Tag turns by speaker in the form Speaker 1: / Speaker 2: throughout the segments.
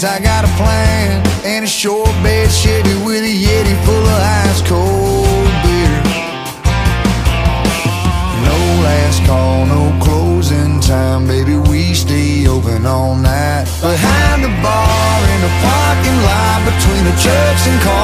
Speaker 1: plans, I got a plan And a short bed Chevy with a Yeti full of ice cold beer. No last call, no closing time Baby, we stay open all night. Behind the bar, in the parking lot Between the church and car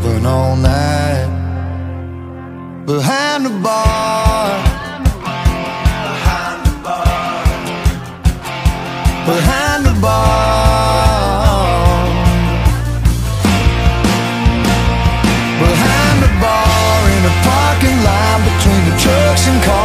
Speaker 1: open all night behind the bar. Behind the bar. Behind the bar. Behind the bar in a parking lot between the trucks and cars.